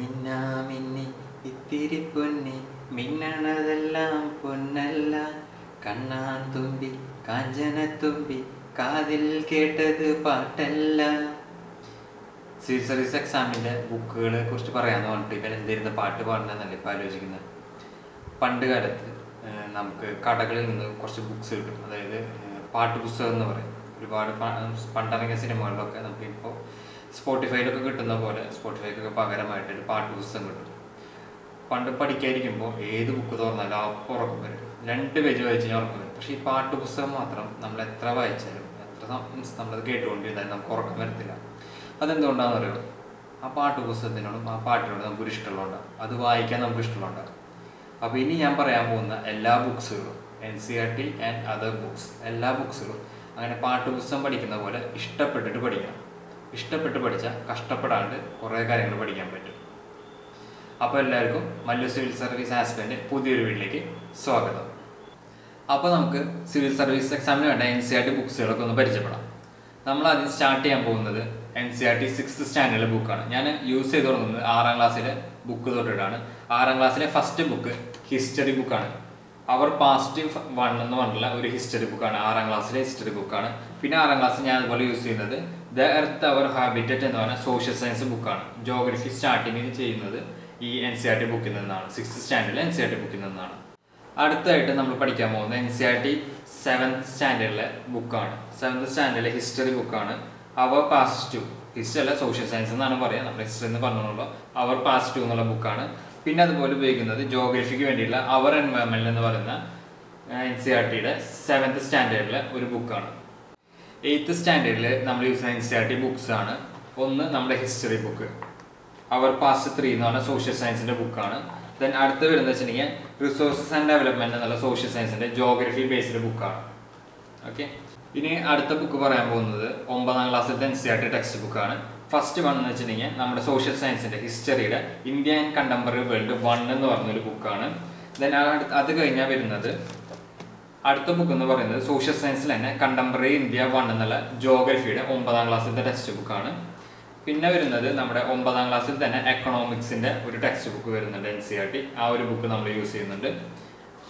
മിന്നാമിന്നി ഇത്തിരി പൊന്നി മിന്നണതെല്ലാം പൊന്നല്ല. കണ്ണാൻ തുമ്പി കാഞ്ചന തുമ്പി കാതിൽ കേട്ടത് പാട്ടല്ല. സിവിൽ സർവീസ് എക്സാമിന്റെ ബുക്കുകളെ കുറിച്ച് പറയാന്ന് പറഞ്ഞിട്ട് ഇവൻ എന്തിരുന്ന പാട്ട് പാടണമെന്നല്ല ഇപ്പം ആലോചിക്കുന്നത്? പണ്ട് കാലത്ത് നമുക്ക് കടകളിൽ നിന്ന് കുറച്ച് ബുക്സ് കിട്ടും. അതായത് പാട്ട് പുസ്തകം എന്ന് പറയും. ഒരുപാട് പണ്ടിറങ്ങിയ സിനിമകളിലൊക്കെ നമുക്ക് ഇപ്പോൾ സ്പോട്ടിഫൈയിലൊക്കെ കിട്ടുന്ന പോലെ സ്പോട്ടിഫൈക്കൊക്കെ പകരമായിട്ട് ഒരു പാട്ട് പുസ്തകം കിട്ടും. പണ്ട് പഠിക്കാതിരിക്കുമ്പോൾ ഏത് ബുക്ക് തുറന്നാലും അപ്പോൾ ഉറക്കം വരും. രണ്ട് പേജ് വായിച്ച് ഉറക്കം വരും. പക്ഷേ ഈ പാട്ട് പുസ്തകം മാത്രം നമ്മൾ എത്ര വായിച്ചാലും എത്ര നമ്മളത് കേട്ടുകൊണ്ടിരുന്നാലും നമുക്ക് ഉറക്കം വരത്തില്ല. അതെന്തുകൊണ്ടാണെന്ന് അറിയുള്ളൂ ആ പാട്ട് പുസ്തകത്തിനോടും ആ പാട്ടിനോടും നമുക്കൊരു ഇഷ്ടമുള്ളതുണ്ടാകും അത് വായിക്കാൻ നമുക്ക് ഇഷ്ടമുള്ളതുണ്ടാകും അപ്പോൾ ഇനി ഞാൻ പറയാൻ പോകുന്ന എല്ലാ ബുക്സുകളും N C R T and other books എല്ലാ ബുക്സുകളും അങ്ങനെ പാട്ട് പുസ്തകം പഠിക്കുന്ന പോലെ ഇഷ്ടപ്പെട്ടിട്ട് പഠിക്കണം. ഇഷ്ടപ്പെട്ട് പഠിച്ചാൽ കഷ്ടപ്പെടാണ്ട് കുറേ കാര്യങ്ങൾ പഠിക്കാൻ പറ്റും. അപ്പോൾ എല്ലാവർക്കും മല്ലു സിവിൽ സർവീസ് ആസ്പെന്റ് പുതിയൊരു വീട്ടിലേക്ക് സ്വാഗതം. അപ്പോൾ നമുക്ക് സിവിൽ സർവീസ് എക്സാമിന് വേണ്ട എൻ സി ആർ ടി ബുക്സുകളൊക്കെ ഒന്ന് പരിചയപ്പെടാം. നമ്മൾ ആദ്യം സ്റ്റാർട്ട് ചെയ്യാൻ പോകുന്നത് N C R T sixth സ്റ്റാൻഡേർഡിലെ ബുക്കാണ് ഞാൻ യൂസ് ചെയ്ത് തുടങ്ങുന്നത് ആറാം ക്ലാസ്സിലെ ബുക്ക് തൊട്ടിട്ടാണ്. ആറാം ക്ലാസ്സിലെ ഫസ്റ്റ് ബുക്ക് ഹിസ്റ്ററി ബുക്കാണ് അവർ പാസ്റ്റ് വൺ എന്ന് പറഞ്ഞിട്ടുള്ള ഒരു ഹിസ്റ്ററി ബുക്കാണ് ആറാം ക്ലാസ്സിലെ ഹിസ്റ്ററി ബുക്കാണ് പിന്നെ ആറാം ക്ലാസ് ഞാൻ അതുപോലെ യൂസ് ചെയ്യുന്നത് ദ എർത്ത് അവർ ഹാബിറ്ററ്റ് എന്ന് പറഞ്ഞ സോഷ്യൽ സയൻസ് ബുക്കാണ്. ജോഗ്രഫി സ്റ്റാർട്ടിങ് ചെയ്യുന്നത് ഈ എൻ സി ആർ ടി ബുക്കിൽ നിന്നാണ്. സിക്സ് സ്റ്റാൻഡേർഡിലെ എൻ സി ആർ ടി ബുക്കിൽ നിന്നാണ്. അടുത്തായിട്ട് നമ്മൾ പഠിക്കാൻ പോകുന്നത് N C R T seventh സ്റ്റാൻഡേർഡിലെ ബുക്കാണ് സെവൻത് സ്റ്റാൻഡേർഡിലെ ഹിസ്റ്ററി ബുക്കാണ് അവർ പാസ് ടു ഹിസ്റ്ററി അല്ല സോഷ്യൽ സയൻസ് എന്നാണ് പറയുക നമ്മൾ ഹിസ്റ്ററി എന്ന് പറഞ്ഞോളൂ. അവർ പാസ് ടു എന്നുള്ള ബുക്കാണ് പിന്നെ അതുപോലെ ഉപയോഗിക്കുന്നത് ജോഗ്രഫിക്ക് വേണ്ടിയുള്ള അവർ എൻവയറമെന്റ് എന്ന് പറയുന്ന എൻ സി ആർ ടിയുടെ സെവൻത് സ്റ്റാൻഡേർഡിലെ ഒരു ബുക്കാണ് എയ്ത്ത് സ്റ്റാൻഡേർഡിൽ നമ്മൾ യൂസ് ചെയ്യുന്ന എൻ ബുക്സ് ആണ്. ഒന്ന് നമ്മുടെ history book our pasts three എന്ന് പറഞ്ഞ സോഷ്യൽ സയൻസിന്റെ ബുക്കാണ് ദെൻ അടുത്ത് വരുന്നത് വെച്ചിട്ടുണ്ടെങ്കിൽ റിസോഴ്സസ് ആൻഡ് ഡെവലപ്മെന്റ് എന്നുള്ള സോഷ്യൽ സയൻസിന്റെ ജോഗ്രഫി ബേസ്ഡ് ബുക്കാണ് ഓക്കെ ഇനി അടുത്ത ബുക്ക് പറയാൻ പോകുന്നത് ഒമ്പതാം ക്ലാസ്സിലത്തെ N C R T text ബുക്കാണ് ഫസ്റ്റ് വൺ എന്ന് വെച്ചിട്ടുണ്ടെങ്കിൽ നമ്മുടെ സോഷ്യൽ സയൻസിന്റെ ഹിസ്റ്ററിയുടെ India and contemporary world one എന്ന് പറഞ്ഞൊരു ബുക്കാണ് ദെൻ അത് കഴിഞ്ഞാൽ വരുന്നത് അടുത്ത ബുക്ക് എന്ന് പറയുന്നത് സോഷ്യൽ സയൻസിൽ തന്നെ കണ്ടംപററി ഇന്ത്യ വൺ എന്നുള്ള ജോഗ്രഫിയുടെ ഒമ്പതാം ക്ലാസ്സിലത്തെ ടെക്സ്റ്റ് ബുക്കാണ് പിന്നെ വരുന്നത് നമ്മുടെ ഒമ്പതാം ക്ലാസ്സിൽ തന്നെ എക്കണോമിക്സിന്റെ ഒരു ടെക്സ്റ്റ് ബുക്ക് വരുന്നുണ്ട് എൻ സി ആർ ടി ആ ഒരു ബുക്ക് നമ്മൾ യൂസ് ചെയ്യുന്നുണ്ട്.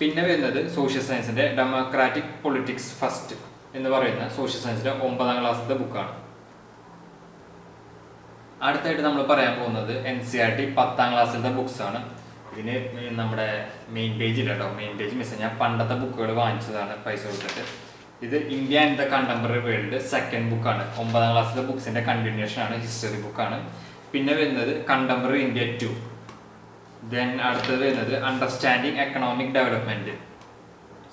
പിന്നെ വരുന്നത് സോഷ്യൽ സയൻസിന്റെ ഡെമോക്രാറ്റിക് പൊളിറ്റിക്സ് ഫസ്റ്റ് എന്ന് പറയുന്ന സോഷ്യൽ സയൻസിന്റെ ഒമ്പതാം ക്ലാസ്സിലത്തെ ബുക്കാണ് അടുത്തായിട്ട് നമ്മൾ പറയാൻ പോകുന്നത് എൻ സി ആർ ടി പത്താം ക്ലാസ്സിലത്തെ ബുക്സ് ആണ്. ഇതിന് നമ്മുടെ മെയിൻ പേജ് ഇല്ല കേട്ടോ മെയിൻ പേജ് മിസ് ഞാൻ പണ്ടത്തെ ബുക്കുകൾ വാങ്ങിച്ചതാണ് പൈസ കൊടുത്തിട്ട്. ഇത് India and the contemporary world second ബുക്കാണ് ഒമ്പതാം ക്ലാസ്സിലെ ബുക്സിന്റെ കണ്ടിന്യൂഷൻ ആണ് ഹിസ്റ്ററി ബുക്കാണ് പിന്നെ വരുന്നത് കണ്ടംപററി ഇന്ത്യ ടു ദെൻ അടുത്തത് വരുന്നത് അണ്ടർസ്റ്റാൻഡിങ് എക്കണോമിക് ഡെവലപ്മെന്റ്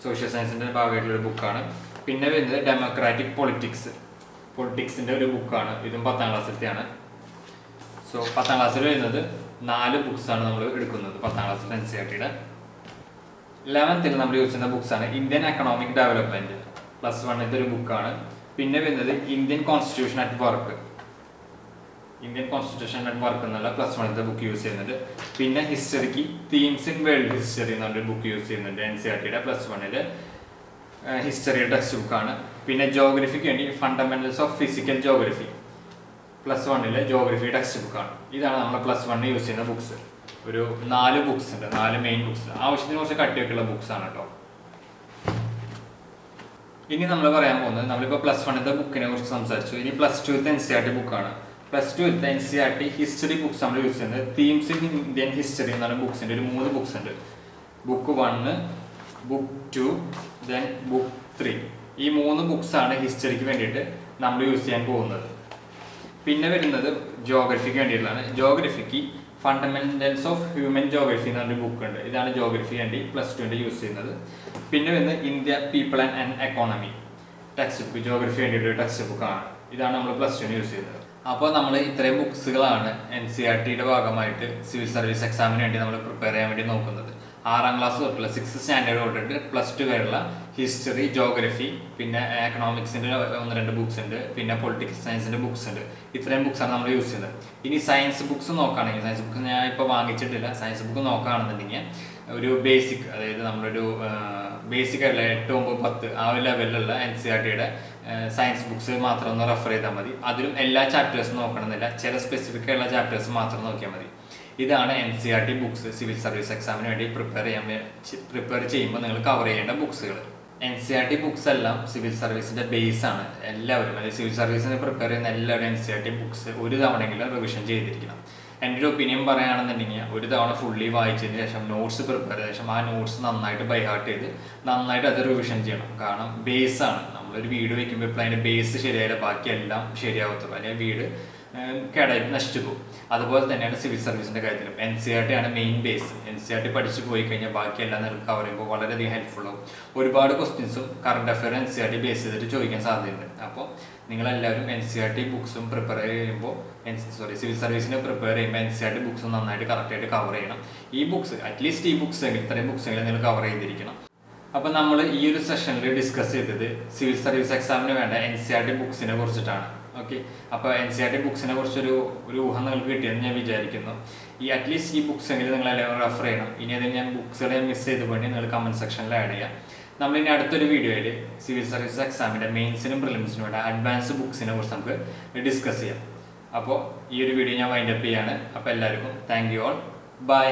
സോഷ്യൽ സയൻസിന്റെ ഭാഗമായിട്ടുള്ള ഒരു ബുക്കാണ് പിന്നെ വരുന്നത് ഡെമോക്രാറ്റിക് പൊളിറ്റിക്സ് പൊളിറ്റിക്സിന്റെ ഒരു ബുക്കാണ് ഇതും പത്താം ക്ലാസ്സിലത്തെയാണ് സോ പത്താം ക്ലാസ്സിൽ വരുന്നത് നാല് ബുക്സാണ് നമ്മൾ എടുക്കുന്നത്. പത്താം ക്ലാസ്സിൽ എൻ സി ആർ ടിയുടെ ലെവൻത്തിൽ നമ്മൾ യൂസ് ചെയ്യുന്ന ബുക്സ് ആണ് ഇന്ത്യൻ എക്കണോമിക് ഡെവലപ്മെന്റ് പ്ലസ് വണ്ണിന്റെ ഒരു ബുക്കാണ് പിന്നെ വരുന്നത് Indian constitution at work Indian constitution at work എന്നുള്ള പ്ലസ് വണ്ണിന്റെ ബുക്ക് യൂസ് ചെയ്യുന്നുണ്ട് പിന്നെ ഹിസ്റ്ററിക്ക് തീംസ് ഇൻ വേൾഡ് ഹിസ്റ്ററി എന്നുള്ള ബുക്ക് യൂസ് ചെയ്യുന്നുണ്ട് എൻ സി ആർ ടിയുടെ പ്ലസ് വണ്ണിൽ ഹിസ്റ്ററിയുടെ ടെക്സ്റ്റ് ബുക്കാണ് പിന്നെ ജോഗ്രഫിക്ക് വേണ്ടി fundamentals of physical geography plus വണ്ണിലെ ജോഗ്രഫി ടെക്സ്റ്റ് ബുക്കാണ് ഇതാണ് നമ്മൾ പ്ലസ് വണ്ണിൽ യൂസ് ചെയ്യുന്ന ബുക്ക്സ് ഒരു നാല് ബുക്ക്സ് ഉണ്ട് നാല് മെയിൻ ബുക്ക്സ് ആവശ്യത്തിന് കുറച്ച് കട്ടിയൊക്കെയുള്ള ബുക്ക്സ് ആണ് കേട്ടോ ഇനി നമ്മൾ പറയാൻ പോകുന്നത് നമ്മളിപ്പോൾ പ്ലസ് വണ്ണിന്റെ ബുക്കിനെ കുറിച്ച് സംസാരിച്ചു. ഇനി പ്ലസ് ടുവിലത്തെ എൻ സി ആർ ടി ബുക്കാണ് plus ടുവിലത്തെ N C R T history books നമ്മൾ യൂസ് ചെയ്യുന്നത്. തീംസ് ഇൻ ഇന്ത്യൻ ഹിസ്റ്ററി എന്ന് പറഞ്ഞ ബുക്സിന്റെ ഒരു മൂന്ന് ബുക്ക്സ് ഉണ്ട്. Book one book two then book three ഈ മൂന്ന് ബുക്സ് ആണ് ഹിസ്റ്ററിക്ക് വേണ്ടിയിട്ട് നമ്മൾ യൂസ് ചെയ്യാൻ പോകുന്നത്. പിന്നെ വരുന്നത് ജോഗ്രഫിക്ക് വേണ്ടിയിട്ടുള്ളതാണ്. ജോഗ്രഫിക്ക് ഫണ്ടമെന്റൽസ് ഓഫ് ഹ്യൂമൻ ജോഗ്രഫി എന്ന് പറഞ്ഞൊരു ബുക്ക് ഉണ്ട്. ഇതാണ് ജോഗ്രഫി വേണ്ടി പ്ലസ് ടുവിന്റെ യൂസ് ചെയ്യുന്നത്. പിന്നെ വരുന്നത് India people and economy text book geography വേണ്ടിയിട്ട് ടെക്സ്റ്റ് ബുക്കാണ് ഇതാണ് നമ്മൾ പ്ലസ് ടുവിന് യൂസ് ചെയ്യുന്നത്. അപ്പോൾ നമ്മൾ ഇത്രയും ബുക്സുകളാണ് എൻ സി ആർ ടിയുടെ ഭാഗമായിട്ട് സിവിൽ സർവീസ് എക്സാമിന് വേണ്ടി നമ്മൾ പ്രിപ്പയർ ചെയ്യാൻ വേണ്ടി നോക്കുന്നത്. ആറാം ക്ലാസ് തൊട്ടുള്ള സിക്സ് സ്റ്റാൻഡേർഡ് തൊട്ടിട്ട് പ്ലസ് ടു വരെയുള്ള ഹിസ്റ്ററി ജോഗ്രഫി പിന്നെ എക്കണോമിക്സിന്റെ ഒന്ന് രണ്ട് ബുക്സ് ഉണ്ട് പിന്നെ പൊളിറ്റിക്സ് സയൻസിന്റെ ബുക്സ് ഉണ്ട്. ഇത്രയും ബുക്സ് ആണ് നമ്മൾ യൂസ് ചെയ്യുന്നത്. ഇനി സയൻസ് ബുക്സ് നോക്കുകയാണെങ്കിൽ സയൻസ് ബുക്ക് ഞാൻ ഇപ്പോൾ വാങ്ങിച്ചിട്ടില്ല. സയൻസ് ബുക്ക് നോക്കുകയാണെന്നുണ്ടെങ്കിൽ ഒരു ബേസിക് അതായത് നമ്മളൊരു ബേസിക് ആയിട്ടുള്ള എട്ട് ഒമ്പത് പത്ത് ആ ഒരു ലെവലിലുള്ള എൻ സി ആർ ടിയുടെ സയൻസ് ബുക്സ് മാത്രം ഒന്ന് റെഫർ ചെയ്താൽ മതി. അതിലും എല്ലാ ചാപ്റ്റേഴ്സും നോക്കണമെന്നില്ല. ചില സ്പെസിഫിക് ആയിട്ടുള്ള ചാപ്റ്റേഴ്സ് മാത്രം നോക്കിയാൽ മതി. ഇതാണ് N C R T books civil service എക്സാമിന് വേണ്ടി പ്രിപ്പയർ ചെയ്യാൻ പ്രിപ്പയർ ചെയ്യുമ്പോൾ നിങ്ങൾ കവർ ചെയ്യേണ്ട ബുക്സുകൾ N C R T books എല്ലാം സിവിൽ സർവീസിന്റെ ബേസ് ആണ്. എല്ലാവരും അതായത് സിവിൽ സർവീസിന് പ്രിപ്പയർ ചെയ്യുന്ന എല്ലാവരും N C R T books ഒരു തവണയെങ്കിലും റിവിഷൻ ചെയ്തിരിക്കണം. എന്റെ ഒരു ഒപ്പീനിയൻ പറയുകയാണെന്നുണ്ടെങ്കിൽ ഒരു തവണ ഫുള്ളി വായിച്ചതിന് ശേഷം നോട്ട്സ് പ്രിപ്പയർ ചെയ്ത ശേഷം ആ നോട്ട്സ് നന്നായിട്ട് ബൈഹാർട്ട് ചെയ്ത് നന്നായിട്ട് അത് റിവിഷൻ ചെയ്യണം. കാരണം ബേസ് ആണ്. നമ്മളൊരു വീട് വയ്ക്കുമ്പോൾ ഇപ്പോൾ അതിന്റെ ബേസ് ശരിയായാലും ബാക്കിയെല്ലാം ശരിയാവത്തുള്ളൂ. അല്ലെങ്കിൽ വീട് കേടായിട്ട് കേടായി നശിച്ചു പോകും. അതുപോലെ തന്നെയാണ് സിവിൽ സർവീസിന്റെ കാര്യത്തിലും. എൻ സി ആർ ടി ആണ് main base N C R T പഠിച്ചു പോയി കഴിഞ്ഞാൽ ബാക്കിയെല്ലാം നിങ്ങൾക്ക് കവർ ചെയ്യുമ്പോൾ വളരെയധികം ഹെൽപ്ഫുൾ ആവും. ഒരുപാട് ക്വസ്റ്റ്യൻസും current affair N C R T base ചെയ്തിട്ട് ചോദിക്കാൻ സാധ്യതയുണ്ട്. അപ്പോൾ നിങ്ങളെല്ലാവരും എൻ സി ആർ ടി ബുക്സും പ്രിപ്പയർ ചെയ്യുമ്പോൾ സോറി സിവിൽ സർവീസിനെ പ്രിപ്പയർ ചെയ്യുമ്പോൾ എൻ സി ആർ ടി ബുക്സും നന്നായിട്ട് കറക്റ്റായിട്ട് കവർ ചെയ്യണം. ഈ ബുക്സ് അറ്റ്ലീസ്റ്റ് ഈ ബുക്സ് എങ്കിലും ഇത്രയും ബുക്സ് എങ്കിലും നിങ്ങൾ കവർ ചെയ്തിരിക്കണം. അപ്പോൾ നമ്മൾ ഈ ഒരു സെഷനിൽ ഡിസ്കസ് ചെയ്തത് സിവിൽ സർവീസ് എക്സാമിന് വേണ്ട എൻ സി ആർ ടി ബുക്സിനെ കുറിച്ചിട്ടാണ്. ഓക്കെ അപ്പോൾ എൻ സി ആർ ടി ബുക്സിനെ കുറിച്ചൊരു ഒരു ഊഹം നിങ്ങൾക്ക് കിട്ടിയെന്ന് ഞാൻ വിചാരിക്കുന്നു. ഈ അറ്റ്ലീസ്റ്റ് ഈ ബുക്സ് എങ്കിലും നിങ്ങൾ എല്ലാവരും റെഫർ ചെയ്യണം. ഇനി അത് ഞാൻ ബുക്സുകളെ മിസ് ചെയ്ത് പോയി നിങ്ങൾ കമന്റ് സെക്ഷനിൽ ആഡ് ചെയ്യാം. നമ്മൾ ഇനി അടുത്തൊരു വീഡിയോയിൽ സിവിൽ സർവീസ് എക്സാമിന്റെ മെയിൻസിനും പ്രിലിംസിനും വേണ്ട അഡ്വാൻസ് ബുക്സിനെ കുറിച്ച് നമുക്ക് ഡിസ്കസ് ചെയ്യാം. അപ്പോൾ ഈ ഒരു വീഡിയോ ഞാൻ വൈൻഡപ്പ് ചെയ്യാണ്. അപ്പോൾ എല്ലാവർക്കും താങ്ക് യു ഓൾ ബൈ